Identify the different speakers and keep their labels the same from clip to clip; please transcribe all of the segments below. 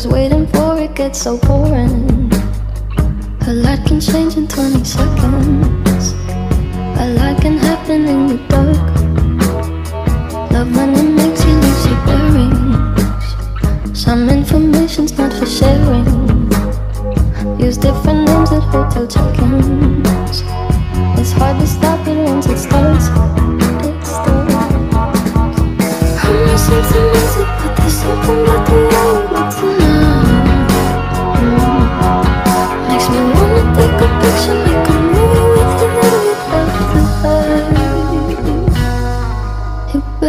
Speaker 1: Just waiting for it gets so boring. A lot can change in 20 seconds. A lot can happen in the dark. Love when it makes you lose your bearings. Some information's not for sharing. Use different names at hotel check-ins. It's hard to stop it once it starts. It starts. I'm missing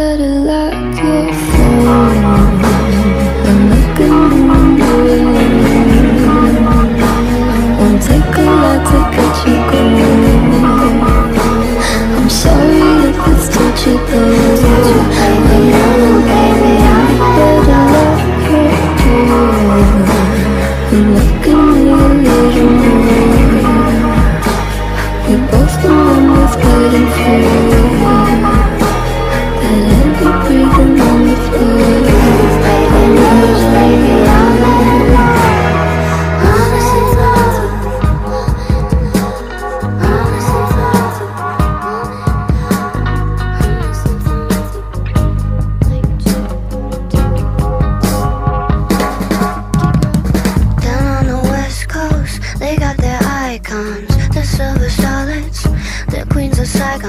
Speaker 1: You better. I'm looking Won't take a lot to get you going. I'm sorry if it's touchy though. I'm better door.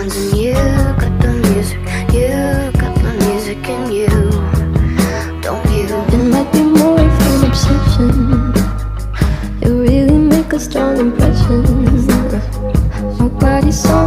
Speaker 2: And you got the music, you got the music in you, don't you?
Speaker 1: It might be more of an obsession. It really make a strong impression. Nobody saw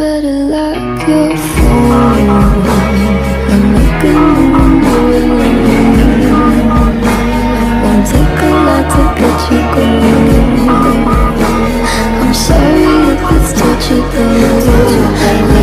Speaker 1: better lock your phone. I'm looking in the mirror. Won't take a lot to get you going. I'm sorry if it's touchy though.